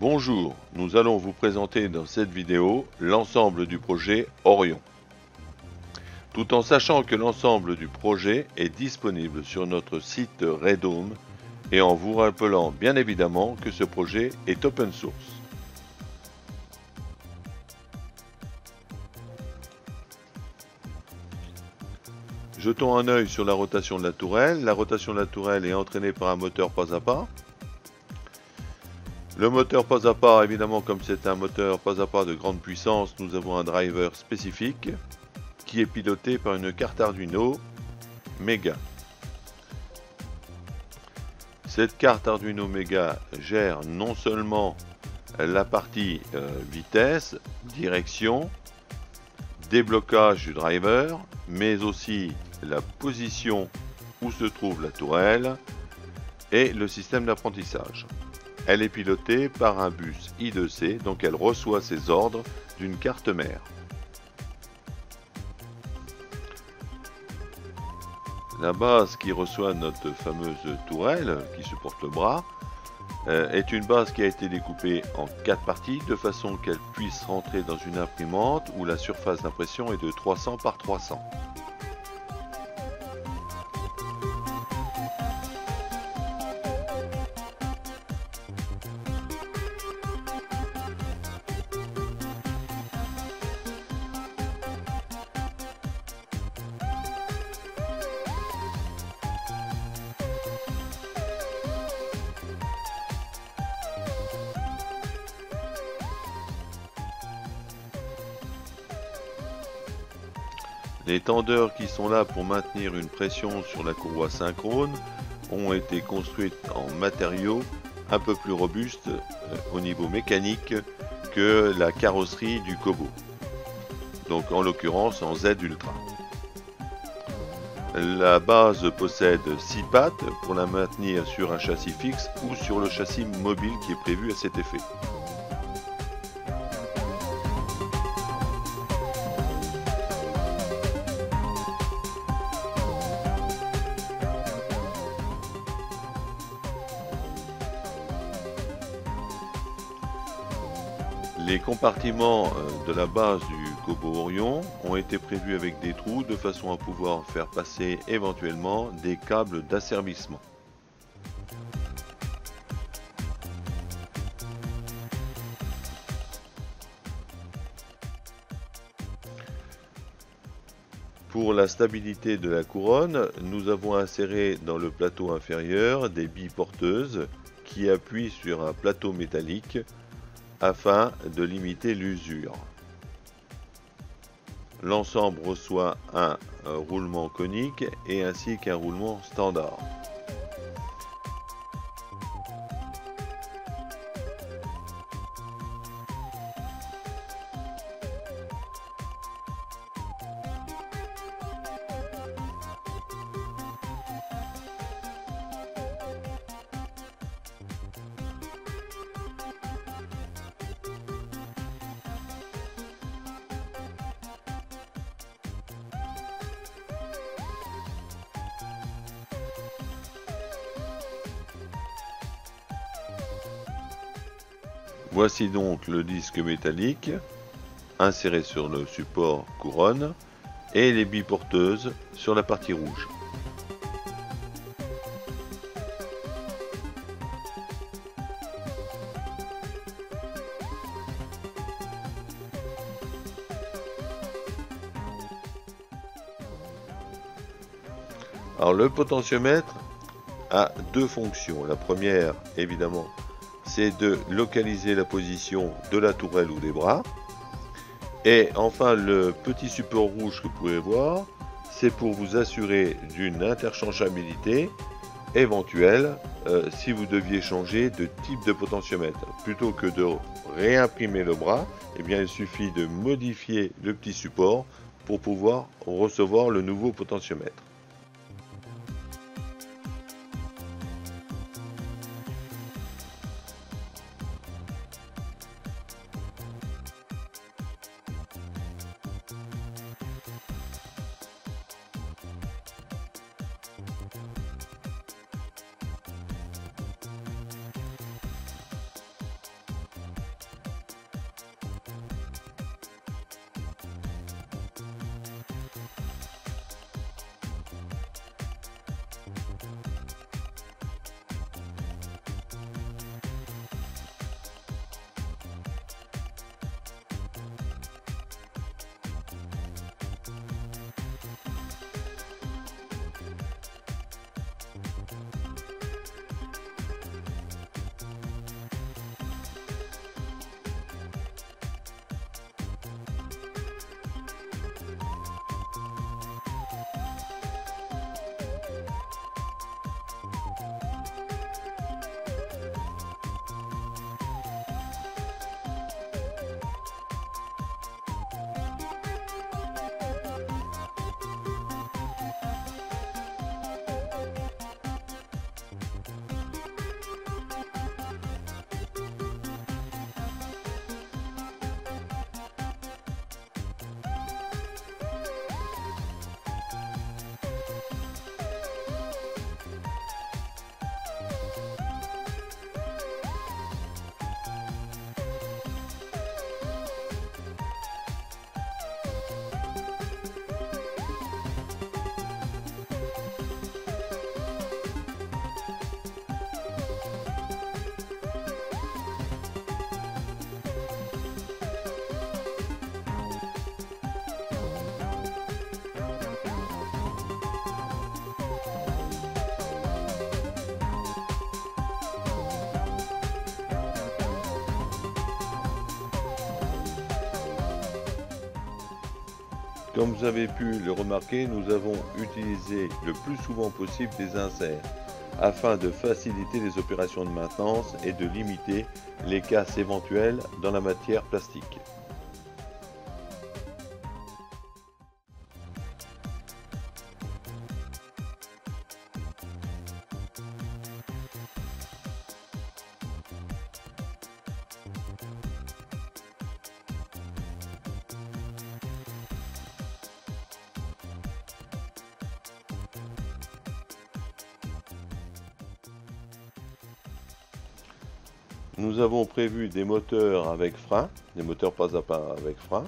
Bonjour, nous allons vous présenter dans cette vidéo l'ensemble du projet Orion. Tout en sachant que l'ensemble du projet est disponible sur notre site Redome et en vous rappelant bien évidemment que ce projet est open source. Jetons un œil sur la rotation de la tourelle. La rotation de la tourelle est entraînée par un moteur pas à pas. Le moteur pas à pas, évidemment, comme c'est un moteur pas à pas de grande puissance, nous avons un driver spécifique qui est piloté par une carte Arduino Mega. Cette carte Arduino Mega gère non seulement la partie euh, vitesse, direction, déblocage du driver, mais aussi la position où se trouve la tourelle et le système d'apprentissage. Elle est pilotée par un bus I2C, donc elle reçoit ses ordres d'une carte mère. La base qui reçoit notre fameuse tourelle qui supporte le bras euh, est une base qui a été découpée en quatre parties de façon qu'elle puisse rentrer dans une imprimante où la surface d'impression est de 300 par 300. Les tendeurs qui sont là pour maintenir une pression sur la courroie synchrone ont été construites en matériaux un peu plus robustes euh, au niveau mécanique que la carrosserie du Kobo. Donc en l'occurrence en Z Ultra. La base possède 6 pattes pour la maintenir sur un châssis fixe ou sur le châssis mobile qui est prévu à cet effet. Les compartiments euh, de la base du Kobo Orion ont été prévus avec des trous de façon à pouvoir faire passer éventuellement des câbles d'asservissement. Pour la stabilité de la couronne, nous avons inséré dans le plateau inférieur des billes porteuses qui appuient sur un plateau métallique afin de limiter l'usure. L'ensemble reçoit un roulement conique et ainsi qu'un roulement standard. Voici donc le disque métallique inséré sur le support couronne et les billes porteuses sur la partie rouge. Alors le potentiomètre a deux fonctions. La première, évidemment, c'est de localiser la position de la tourelle ou des bras. Et enfin, le petit support rouge que vous pouvez voir, c'est pour vous assurer d'une interchangeabilité éventuelle euh, si vous deviez changer de type de potentiomètre. Plutôt que de réimprimer le bras, eh il suffit de modifier le petit support pour pouvoir recevoir le nouveau potentiomètre. Comme vous avez pu le remarquer, nous avons utilisé le plus souvent possible des inserts afin de faciliter les opérations de maintenance et de limiter les casses éventuelles dans la matière plastique. Nous avons prévu des moteurs avec frein, des moteurs pas à pas avec frein,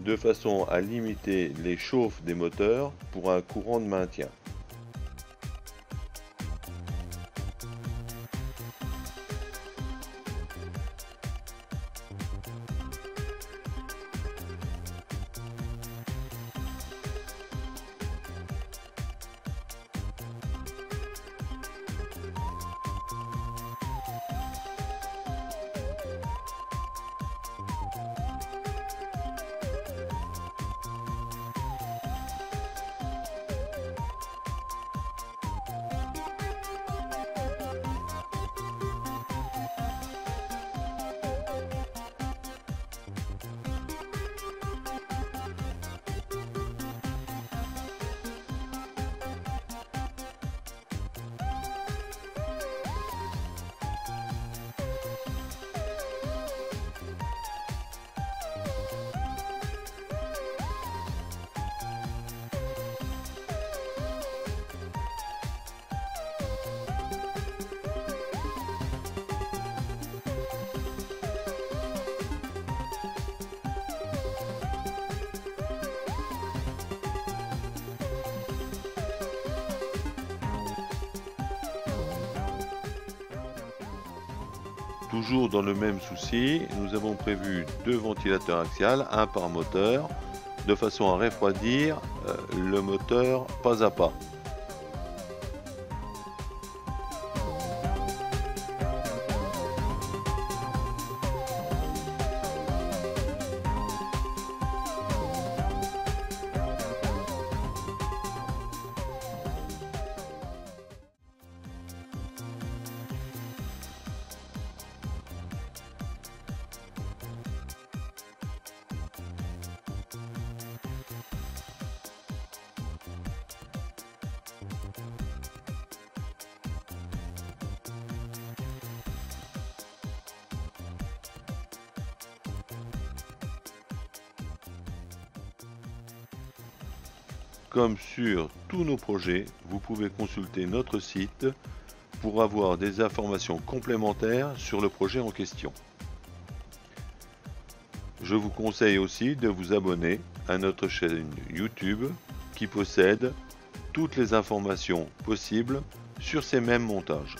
de façon à limiter les chauffes des moteurs pour un courant de maintien. Toujours dans le même souci, nous avons prévu deux ventilateurs axiales, un par moteur, de façon à refroidir euh, le moteur pas à pas. Comme sur tous nos projets, vous pouvez consulter notre site pour avoir des informations complémentaires sur le projet en question. Je vous conseille aussi de vous abonner à notre chaîne YouTube qui possède toutes les informations possibles sur ces mêmes montages.